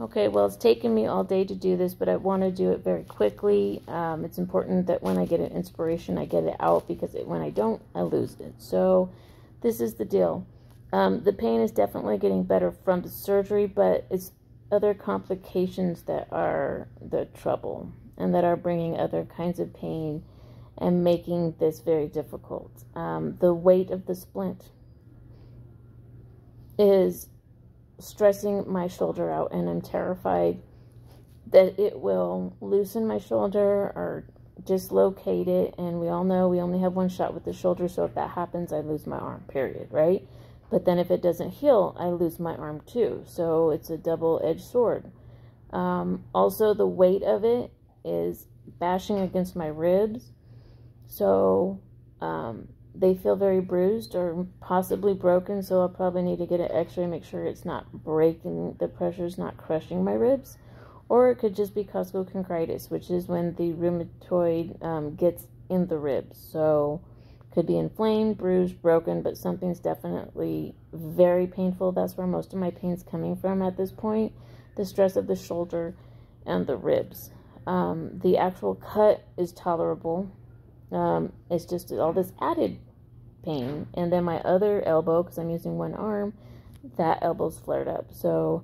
Okay, well, it's taken me all day to do this, but I want to do it very quickly. Um, it's important that when I get an inspiration, I get it out because it, when I don't, I lose it. So, this is the deal. Um, the pain is definitely getting better from the surgery, but it's other complications that are the trouble and that are bringing other kinds of pain and making this very difficult. Um, the weight of the splint is stressing my shoulder out, and I'm terrified that it will loosen my shoulder or dislocate it. And we all know we only have one shot with the shoulder, so if that happens, I lose my arm, period, right? But then if it doesn't heal, I lose my arm too. So it's a double edged sword. Um, also, the weight of it is bashing against my ribs. So um, they feel very bruised or possibly broken, so I'll probably need to get an x-ray, make sure it's not breaking, the pressure's not crushing my ribs. Or it could just be costochondritis, which is when the rheumatoid um, gets in the ribs. So could be inflamed, bruised, broken, but something's definitely very painful. That's where most of my pain's coming from at this point. The stress of the shoulder and the ribs. Um, the actual cut is tolerable. Um, it's just all this added pain. And then my other elbow, because I'm using one arm, that elbow's flared up. So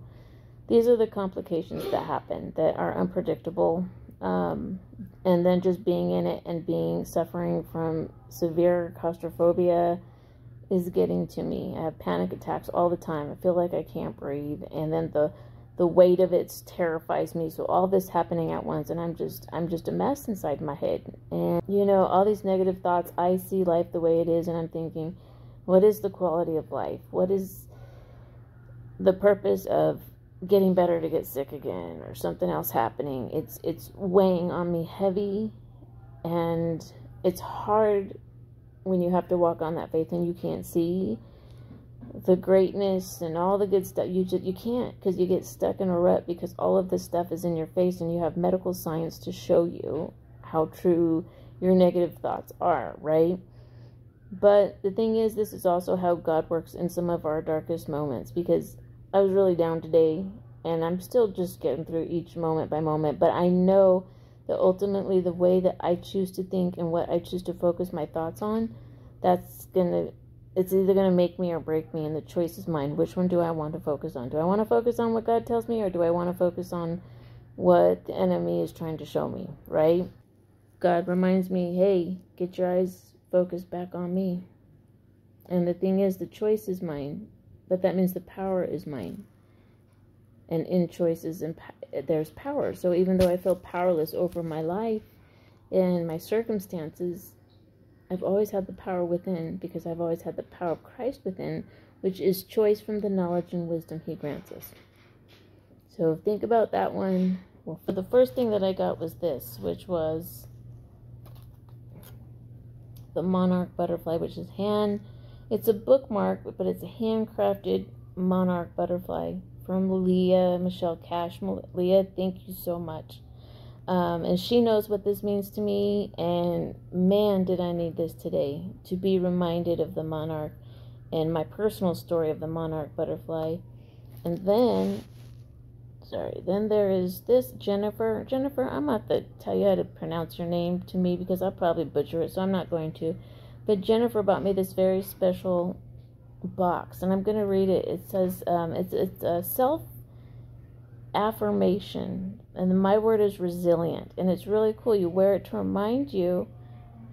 these are the complications that happen that are unpredictable. Um, and then just being in it and being suffering from severe claustrophobia is getting to me. I have panic attacks all the time. I feel like I can't breathe. And then the the weight of it terrifies me. So all this happening at once and i'm just i'm just a mess inside my head. And you know all these negative thoughts i see life the way it is and i'm thinking what is the quality of life? What is the purpose of getting better to get sick again or something else happening? It's it's weighing on me heavy and it's hard when you have to walk on that faith and you can't see the greatness and all the good stuff. You just you can't because you get stuck in a rut because all of this stuff is in your face and you have medical science to show you how true your negative thoughts are right? But the thing is this is also how god works in some of our darkest moments because i was really down today and i'm still just getting through each moment by moment but i know that ultimately the way that i choose to think and what i choose to focus my thoughts on that's gonna it's either going to make me or break me, and the choice is mine. Which one do I want to focus on? Do I want to focus on what God tells me, or do I want to focus on what the enemy is trying to show me, right? God reminds me, hey, get your eyes focused back on me. And the thing is, the choice is mine, but that means the power is mine. And in choices, and there's power. So even though I feel powerless over my life and my circumstances, I've always had the power within because I've always had the power of Christ within, which is choice from the knowledge and wisdom he grants us. So think about that one. Well, the first thing that I got was this, which was the monarch butterfly, which is hand. It's a bookmark, but it's a handcrafted monarch butterfly from Leah Michelle Cash. Leah, thank you so much. Um, and she knows what this means to me. And man, did I need this today to be reminded of the monarch and my personal story of the monarch butterfly. And then, sorry, then there is this Jennifer. Jennifer, I'm not to tell you how to pronounce your name to me because I'll probably butcher it, so I'm not going to. But Jennifer bought me this very special box, and I'm going to read it. It says um, it's it's a self affirmation. And my word is resilient. And it's really cool. You wear it to remind you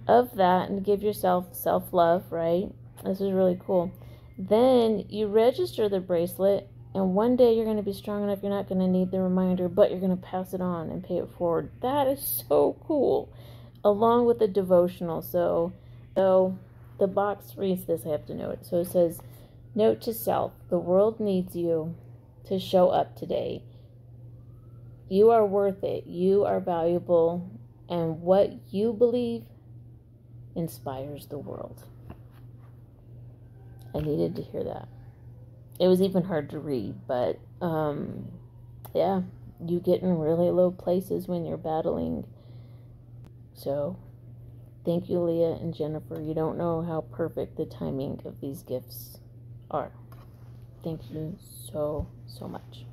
of that and give yourself self-love right? This is really cool. Then you register the bracelet and one day you're going to be strong enough you're not going to need the reminder but you're going to pass it on and pay it forward. That is so cool along with the devotional. So so the box reads this i have to note. It. so it says note to self the world needs you to show up today you are worth it. You are valuable. And what you believe inspires the world. I needed to hear that. It was even hard to read, but um, yeah, you get in really low places when you're battling. So, thank you, Leah and Jennifer. You don't know how perfect the timing of these gifts are. Thank you so, so much.